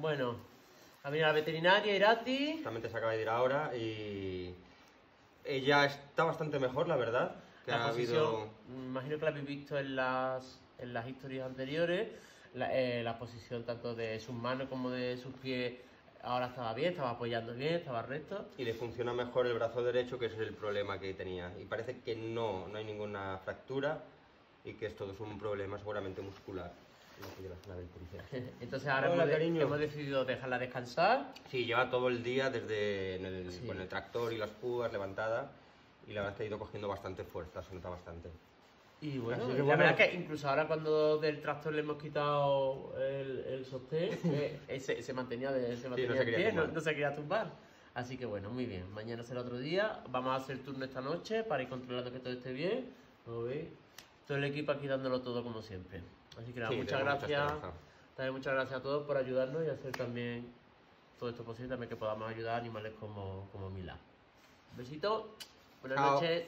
Bueno, ha venido la veterinaria, Irati. Justamente se acaba de ir ahora y ella está bastante mejor, la verdad. Que La ha posición, habido... imagino que la habéis visto en las, en las historias anteriores. La, eh, la posición tanto de sus manos como de sus pies ahora estaba bien, estaba apoyando bien, estaba recto. Y le funciona mejor el brazo derecho, que ese es el problema que tenía. Y parece que no, no hay ninguna fractura y que esto es un problema seguramente muscular. Entonces ahora Hola, hemos, de- hemos decidido dejarla descansar. Sí, lleva todo el día desde en el- Sí. con el tractor y las púas levantada y la verdad que ha ido cogiendo bastante fuerza, se nota bastante. Y bueno, que la bueno. verdad que incluso ahora cuando del tractor le hemos quitado el, el sostén, eh, eh, se, se mantenía, de, se mantenía no se pie, no, no se quería tumbar. Así que bueno, muy bien. Mañana será otro día. Vamos a hacer turno esta noche para ir controlando que todo esté bien. Como veis, todo el equipo aquí dándolo todo como siempre. Así que nada, Sí, muchas gracias. También muchas gracias a todos por ayudarnos y hacer también todo esto posible, también que podamos ayudar a animales como, como Mila. Besito, buenas Chao. noches.